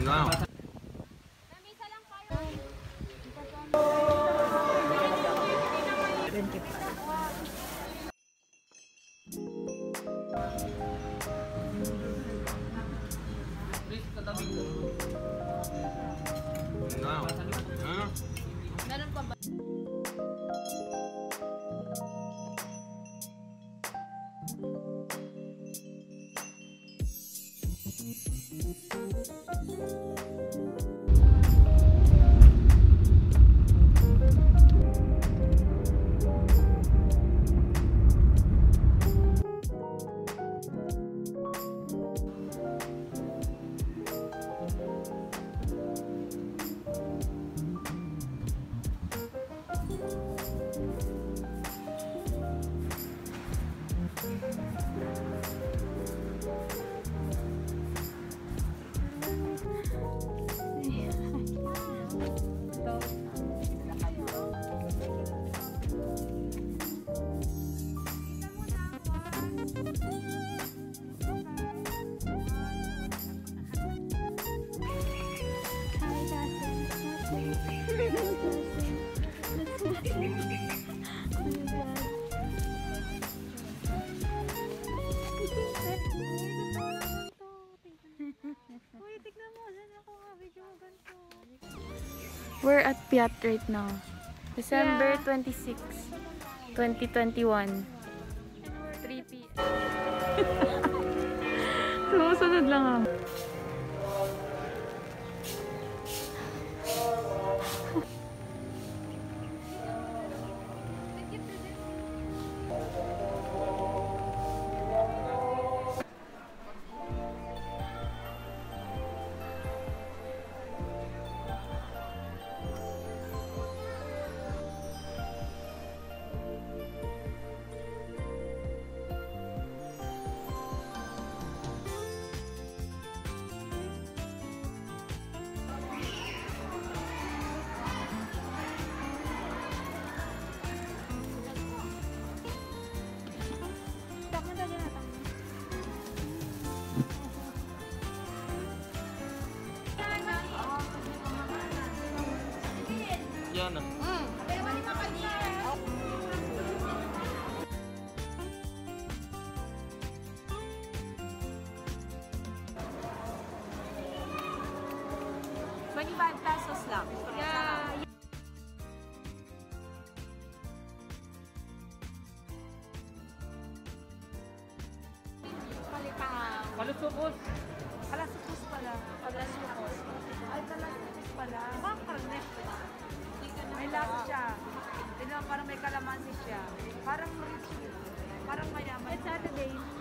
Kayo. Wow. Ah. Meron pa ba? Thank you. We're at Piat right now. December 26, 2021. 3 p.m. Sumusunod lang ako. Yan ah. pesos lang. Yeah. Palipang. Palusubos. Palasupos pala. Palasupos. Ay, palasupos pala. Karne. may kalamansi siya. Parang rich, parang mayaman. It's Saturday.